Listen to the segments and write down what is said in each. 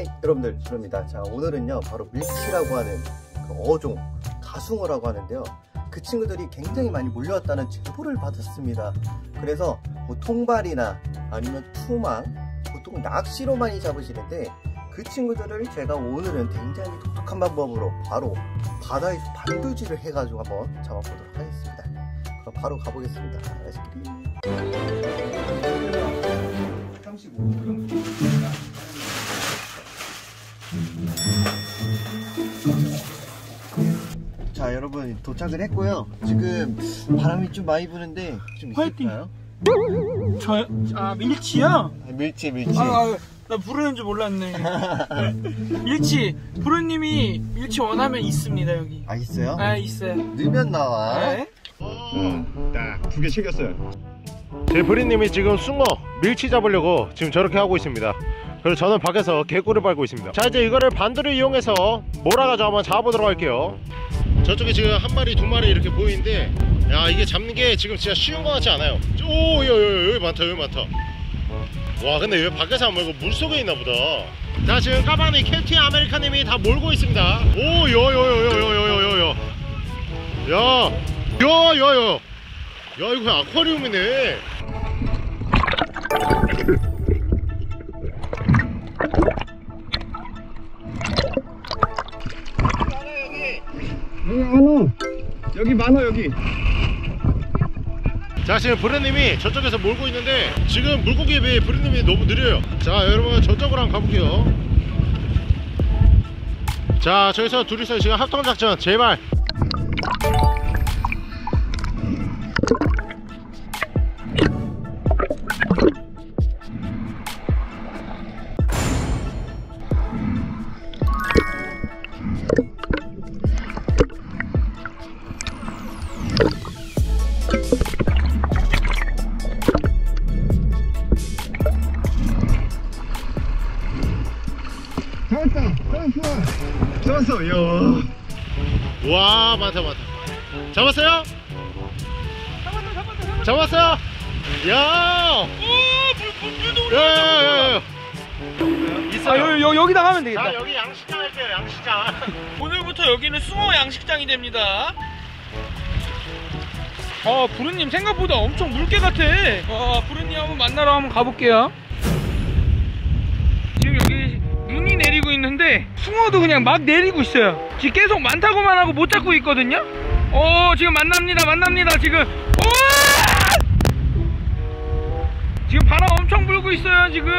하이 여러분들 준호입니다. 자 오늘은요 바로 밀치라고 하는 그 어종 가숭어라고 하는데요. 그 친구들이 굉장히 많이 몰려왔다는 제보를 받았습니다. 그래서 뭐 통발이나 아니면 투망 보통 낚시로 많이 잡으시는데 그 친구들을 제가 오늘은 굉장히 독특한 방법으로 바로 바다에서 반두질을 해가지고 한번 잡아보도록 하겠습니다. 그럼 바로 가보겠습니다. Let's get it 35 자 여러분 도착을 했고요 지금 바람이 좀 많이 부는데 좀 화이팅! 있을까요? 저, 아, 밀치야? 아, 밀치 밀치 아, 아, 나 부르는 줄 몰랐네. 밀치. 부르님이 밀치 원하면 있습니다, 여기. 아 있어요? 아, 있어요. 넣으면 나와 네. 딱두 개 챙겼어요. 제 브리님이 지금 숭어 밀치 잡으려고 지금 저렇게 하고 있습니다. 그리고 저는 밖에서 개꿀을 밟고 있습니다. 자 이제 이거를 반도를 이용해서 몰아가지고 한번 잡아보도록 할게요. 저쪽에 지금 한 마리 두 마리 이렇게 보이는데 야 이게 잡는 게 지금 진짜 쉬운 것 같지 않아요. 오 여기, 여기, 여기 많다 여기 많다. 와 근데 왜 밖에서 안 몰고 물속에 있나 보다. 자 지금 까마귀 캡틴 아메리카님이 다 몰고 있습니다. 오 여 여 여 여 여 여 여 야야야야야 이거 아쿠아리움이네. 여기 많아 여기 자, 지금 브레님이 저쪽에서 몰고 있는데 지금 물고기에 비해 브레님이 너무 느려요. 자, 여러분 저쪽으로 한번 가볼게요. 자, 저기서 둘이서 지금 합동 작전 제발. 이야 와, 많다, 많다. 잡았어요? 잡았어요? 야! 야, 야, 야, 야. 아, 여기, 여기, 여기다 하면 되겠다. 자, 여기 양식장 할게요, 양식장. 오늘부터 여기는 숭어 양식장이 됩니다. 어, 부르님 생각보다 엄청 물개 같아. 어, 부르님 한번 만나러 한번 가볼게요. 있는데 숭어도 그냥 막 내리고 있어요. 지금 계속 많다고만 하고 못 잡고 있거든요. 어, 지금 만납니다, 만납니다, 지금. 오! 지금 바람 엄청 불고 있어요, 지금.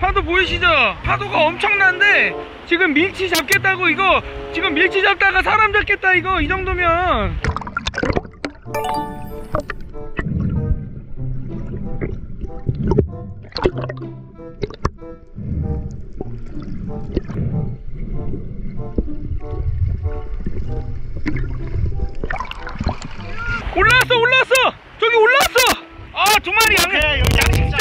파도 보이시죠? 파도가 엄청난데 지금 밀치 잡겠다고 이거 지금 밀치 잡다가 사람 잡겠다 이거 이 정도면 올라왔어 올라왔어 저기 올라왔어 아 두 마리 양 오케이, 여기 양식장.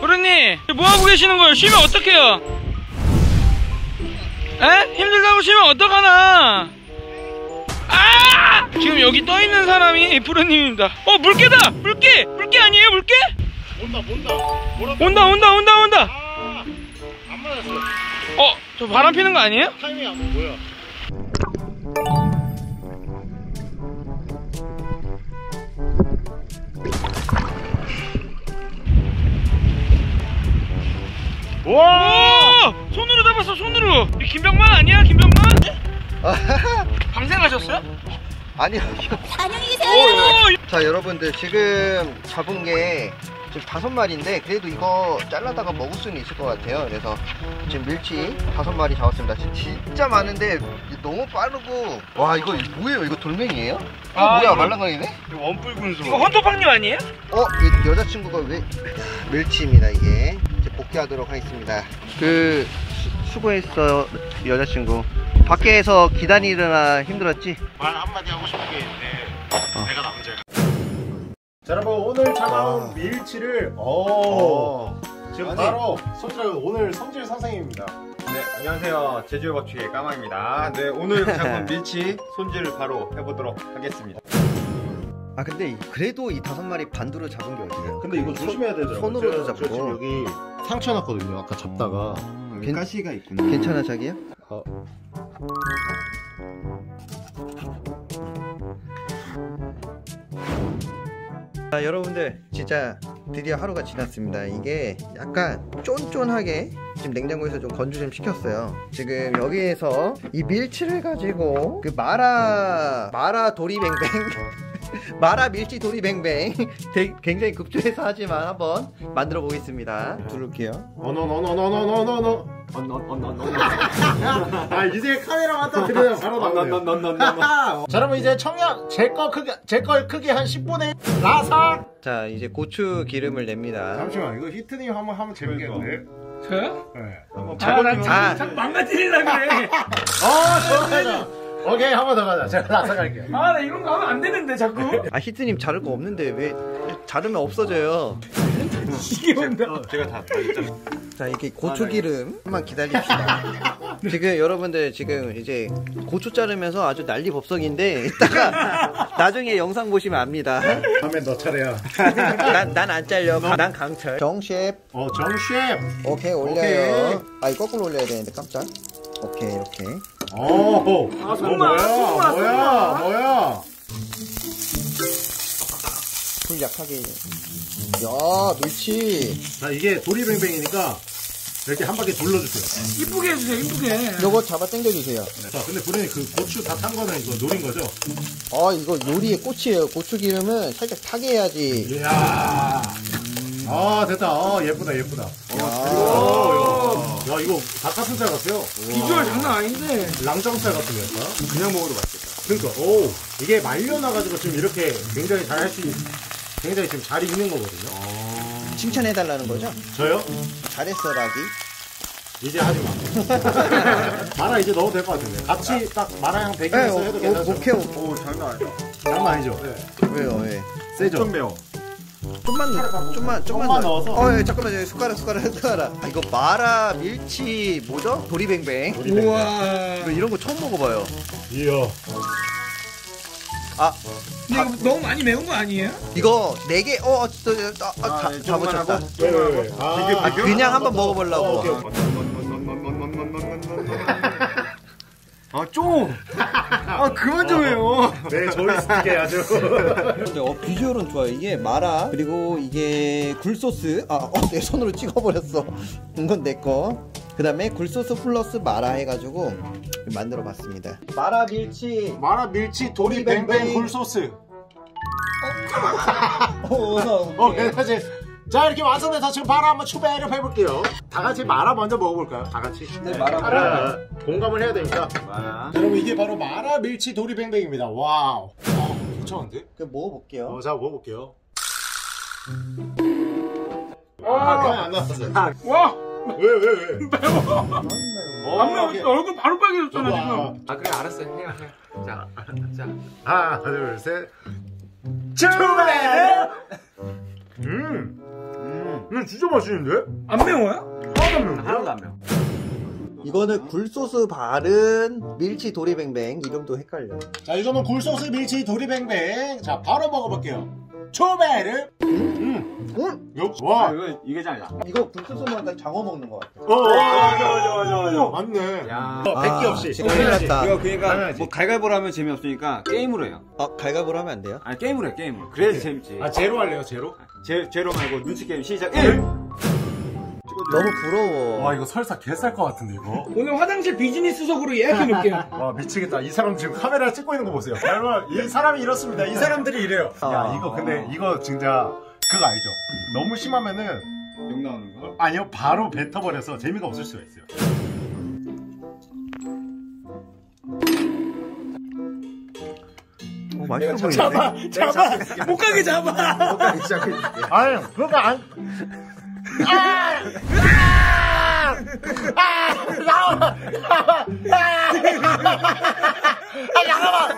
부르님 뭐하고 계시는 거예요 쉬면 어떡해요 에? 힘들다고 쉬면 어떡하나 아! 지금 여기 떠있는 사람이 부르님입니다 어 물개다 물개 물개 아니에요 물개? 온다, 온다. 온다 온다 온다 온다 아, 안 맞았어. 어? 저 바람 피는 거 아니에요? 타이밍이 안 뭐야? 와! 오! 손으로 잡았어 손으로 이 김병만 아니야 김병만? 방생하셨어요? 아니요 안녕히 계세요. 오! 자 여러분들 지금 잡은 게 지금 다섯 마리인데 그래도 이거 잘라다가 먹을 수는 있을 것 같아요 그래서 지금 밀치 다섯 마리 잡았습니다 지- 진짜 많은데 너무 빠르고 와 이거 뭐예요 이거 돌멩이에요? 어 아, 뭐야 이거- 말랑거리네? 원뿔 군수. 이거 헌터팡님 아니에요? 어? 이 여자친구가 왜 밀치입니다 이게 복귀하도록 하겠습니다 그 수, 수고했어 여자친구 밖에서 기다리느라 힘들었지? 말 한마디 하고 싶은 게 있는데 어. 내가 남자야. 자 여러분 오늘 잡아온 아. 밀치를 오 어. 지금 아니. 바로 손질 오늘 성질 선생님입니다. 네 안녕하세요 제주의 법칙의 까마입니다 네 오늘 잡은 밀치 손질을 바로 해보도록 하겠습니다 아 근데 이- 그래도 이 다섯 마리 반두를 잡은 게 어디예요? 근데 이거 조심해야 되더라고요. 손으로도 제가- 저 잡고. 지금 여기 상처 났거든요. 아까 잡다가. 괜- 가시가 있구나. 괜찮아 자기야? 어. 자 여러분들 진짜 드디어 하루가 지났습니다 이게 약간 쫀쫀하게 지금 냉장고에서 좀 건조 좀 시켰어요 지금 여기에서 이 밀치를 가지고 그 마라 마라 도리뱅뱅 마라 밀치 도리뱅뱅 되게 굉장히 급조해서 하지만 한번 만들어 보겠습니다 두를게요 어너너너너너너너너. 아 이제 카메라 갖다 들으면 바로 나오네요. 자 여러분 이제 청양 제 거 크기 제거 크기 한 10분의 1 라사. 자 이제 고추 기름을 냅니다 잠시만 이거 히트님 한번 하면 재밌겠는데. 저요? 네. 아난 아. 자꾸 망가뜨리려 그래 어 좋아요. 오케이 한 번 더 가자. 제가 라사 갈게요. 아 나 이런 거 하면 안 되는데 자꾸. 아 히트님 자를 거 없는데 왜 자르면 없어져요? 이게 뭔가 제가 다 자 이게 고추 기름만 기다립시다. 지금 여러분들 지금 이제 고추 자르면서 아주 난리 법석인데 이따가 나중에 영상 보시면 압니다. 다음에 너 차례야. 난 안 잘려. 난 강철. 정셰프. 어 정셰프. 오케이 올려요. 오케이. 아 이거 거꾸로 올려야 되는데 깜짝. 오케이 이렇게 오. 아, 어, 손맛, 뭐야 손맛, 뭐야 손맛. 뭐야. 불 약하게 야 밀치 자 이게 도리뱅뱅이니까 이렇게 한 바퀴 돌려주세요. 이쁘게 해주세요 이쁘게 요거 잡아 당겨주세요 자 근데 부장님 그 고추 다 탄 거는 이거 노린 거죠? 아 이거 요리의 꽃이에요 고추 기름은 살짝 타게 해야지 이야. 아 됐다. 아 예쁘다 예쁘다. 야. 야 이거 닭가슴살 같아요. 비주얼 장난 아닌데 랑정살 같은 거였다. 그냥 먹어도 맛있겠다. 그러니까 오 이게 말려놔가지고 지금 이렇게 굉장히 잘 할수 굉장히 지금 잘 익는 거거든요. 칭찬해달라는 거죠? 저요? 잘했어 라기 이제 하지 마. 마라 이제 넣어도 될 것 같은데. 같이 딱 마라향 배기면서 네, 해도 오, 괜찮죠? 오케이 오케이 오 장난 아니다. 장난 아니죠? 왜요 왜 세죠? 좀 매워. 좀만 넣- 좀만 좀만 넣- 넣어서. 어 예, 잠깐만 요 숟가락 숟가락 숟가락 아, 이거 마라 밀치 뭐죠 도리뱅뱅 도리뱅뱅. 우와 이런 거 처음 먹어봐요 이야. 아 근데 이거 너무 많이 매운 거 아니에요? 이거 네 개 어, 어, 저, 저, 아, 아, 다, 네, 다 조금만 붙였다. 왜, 왜, 왜? 아, 아, 그냥 한번 먹어보려고 어, 오케이, 오케이. 아 좀. 아 그만 좀 해요. 네, 조이스틱에 아주. 근데 어, 비주얼은 좋아요 이게 마라 그리고 이게 굴소스 아내 손으로 찍어버렸어 이건 내 거 그 다음에 굴소스 플러스 마라 해가지고 만들어 봤습니다 마라 밀치 마라 밀치 도리 뱅뱅 굴소스. 어, 어, 어, 괜찮지? 자, 이렇게 완성돼서 지금 바로 한번 추배를 해볼게요. 다 같이 마라 먼저 먹어볼까요? 다 같이? 네, 마라 아, 공감을 해야 되니까. 마라. 여러분, 이게 바로 마라 밀치 도리뱅뱅입니다. Wow. 어, 괜찮은데? 그 먹어볼게요 어, 자, 먹어볼게요. 아, 와, 그냥 안 나왔어요. 와 왜, 왜, 왜? 어, 안 매워 이게- 얼굴 바로 빨개졌잖아 와. 지금 아 그래 알았어 해요 해. 자, 자. 하나, 둘, 셋. 추배! 음. 음, 진짜 맛있는데? 안 매워요? 하나도 안 매운데? 하나도 안 매워. 이거는 굴소스 바른 밀치 도리뱅뱅 이름도 헷갈려 자, 이거는 굴소스 밀치 도리뱅뱅. 자, 바로 먹어볼게요. 초베르. 음. 응? 요, 아 와. 이거 이게 짱이다. 이거 굴소스 먹으니까 장어 먹는 것 같아 어, 맞아, 맞아, 맞아, 맞아. 맞네. 야. 어, 백기 없이. 큰일 났다 이거 그러니까 당연하지. 뭐 갈갈보로 하면 재미없으니까 게임으로 해요. 어 갈갑으로 하면 안 돼요? 아니 게임으로 해 게임으로. 그래야지 재밌지. 아, 제로 할래요, 제로? 제 제로 말고 눈치 게임 시작. 1. 너무 부러워 와, 이거 설사 개쌀 것 같은데, 이거? 오늘 화장실 비즈니스석으로 예약해 놓을게요 와, 미치겠다. 이 사람 지금 카메라 찍고 있는 거 보세요. 여러분, 이 사람이 이렇습니다. 이 사람들이 이래요. 아. 야, 이거 근데, 이거 진짜, 그거 알죠? 너무 심하면은, 욕 나오는 거. 아니요, 바로 뱉어버려서 재미가 없을 수가 있어요. 어, 맛있어 보이는데? 잡아 못 가게 잡아 아니, 그거 안. 아! 아! 아! 나와! 나와! 아! 아! 잠깐만!